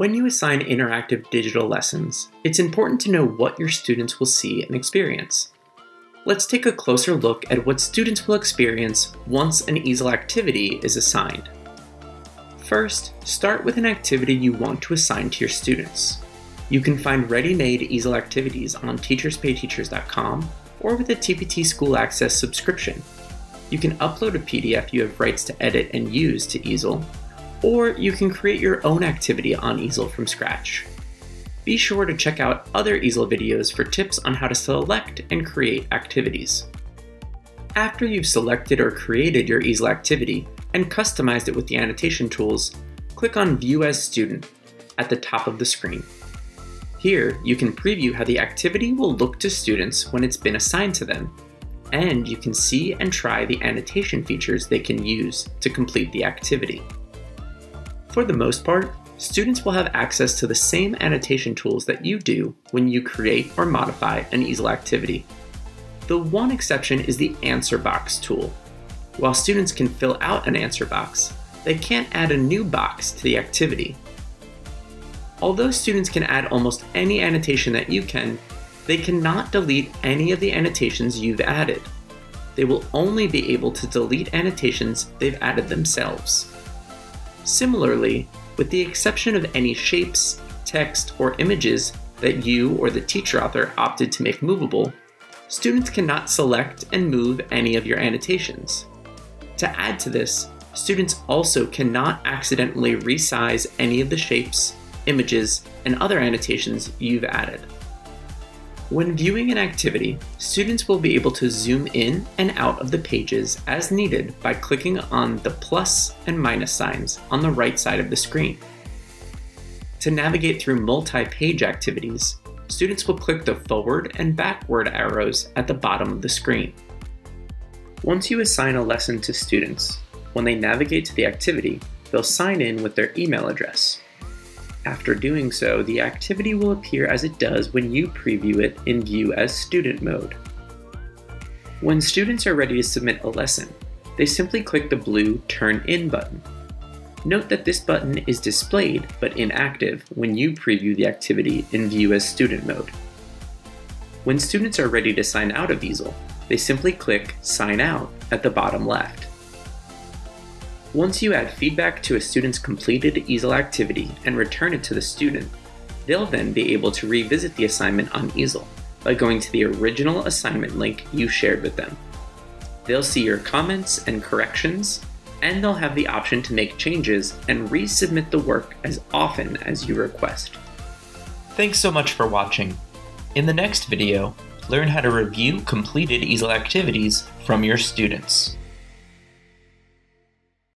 When you assign interactive digital lessons, it's important to know what your students will see and experience. Let's take a closer look at what students will experience once an easel activity is assigned. First, start with an activity you want to assign to your students. You can find ready-made easel activities on teacherspayteachers.com or with a TPT School Access subscription. You can upload a PDF you have rights to edit and use to easel, or you can create your own activity on easel from scratch. Be sure to check out other easel videos for tips on how to select and create activities. After you've selected or created your easel activity and customized it with the annotation tools, click on View as Student at the top of the screen. Here, you can preview how the activity will look to students when it's been assigned to them, and you can see and try the annotation features they can use to complete the activity. For the most part, students will have access to the same annotation tools that you do when you create or modify an easel activity. The one exception is the answer box tool. While students can fill out an answer box, they can't add a new box to the activity. Although students can add almost any annotation that you can, they cannot delete any of the annotations you've added. They will only be able to delete annotations they've added themselves. Similarly, with the exception of any shapes, text, or images that you or the teacher author opted to make movable, students cannot select and move any of your annotations. To add to this, students also cannot accidentally resize any of the shapes, images, and other annotations you've added. When viewing an activity, students will be able to zoom in and out of the pages as needed by clicking on the plus and minus signs on the right side of the screen. To navigate through multi-page activities, students will click the forward and backward arrows at the bottom of the screen. Once you assign a lesson to students, when they navigate to the activity, they'll sign in with their email address. After doing so, the activity will appear as it does when you preview it in View as Student mode. When students are ready to submit a lesson, they simply click the blue Turn In button. Note that this button is displayed but inactive when you preview the activity in View as Student mode. When students are ready to sign out of easel, they simply click Sign Out at the bottom left. Once you add feedback to a student's completed easel activity and return it to the student, they'll then be able to revisit the assignment on easel by going to the original assignment link you shared with them. They'll see your comments and corrections, and they'll have the option to make changes and resubmit the work as often as you request. Thanks so much for watching. In the next video, learn how to review completed easel activities from your students.